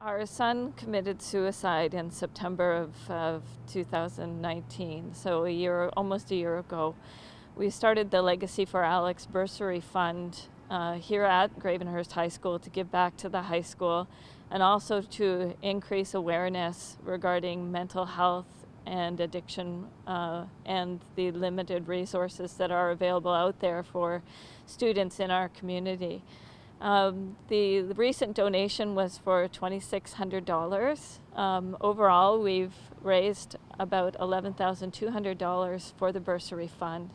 Our son committed suicide in September of, of 2019, so a year, almost a year ago. We started the Legacy for Alex Bursary Fund uh, here at Gravenhurst High School to give back to the high school and also to increase awareness regarding mental health and addiction uh, and the limited resources that are available out there for students in our community. Um, the, the, recent donation was for $2,600. Um, overall, we've raised about $11,200 for the bursary fund.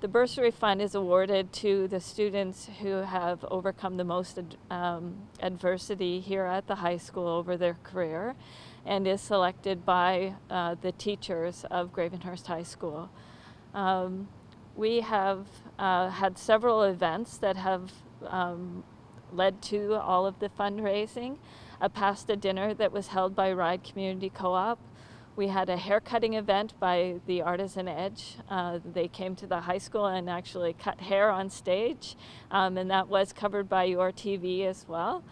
The bursary fund is awarded to the students who have overcome the most um, adversity here at the high school over their career and is selected by uh, the teachers of Gravenhurst High School. Um, we have uh, had several events that have um, led to all of the fundraising. A pasta dinner that was held by Ride Community Co-op. We had a haircutting event by the Artisan Edge. Uh, they came to the high school and actually cut hair on stage, um, and that was covered by yourTV as well.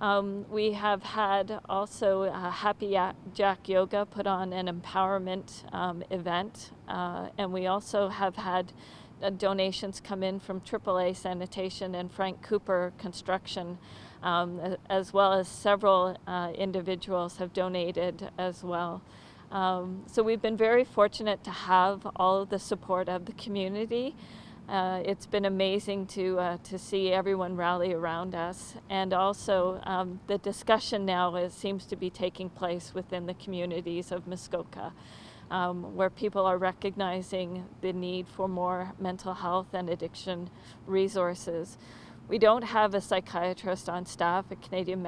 Um, we have had also Happy Jack Yoga put on an empowerment um, event, uh, and we also have had donations come in from AAA Sanitation and Frank Cooper Construction, um, as well as several uh, individuals have donated as well. Um, so we've been very fortunate to have all of the support of the community. Uh, it's been amazing to, uh, to see everyone rally around us. And also um, the discussion now is, seems to be taking place within the communities of Muskoka um, where people are recognizing the need for more mental health and addiction resources. We don't have a psychiatrist on staff at Canadian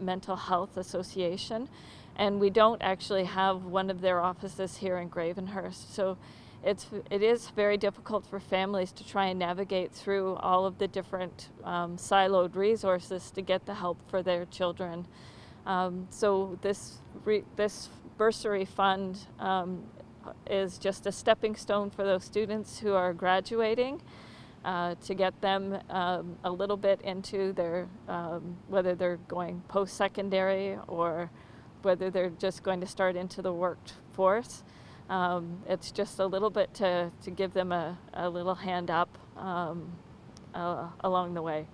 Mental Health Association, and we don't actually have one of their offices here in Gravenhurst. So it's, it is very difficult for families to try and navigate through all of the different um, siloed resources to get the help for their children. Um, so this, this bursary fund um, is just a stepping stone for those students who are graduating uh, to get them um, a little bit into their, um, whether they're going post-secondary or whether they're just going to start into the workforce. Um, it's just a little bit to, to give them a, a little hand up um, uh, along the way.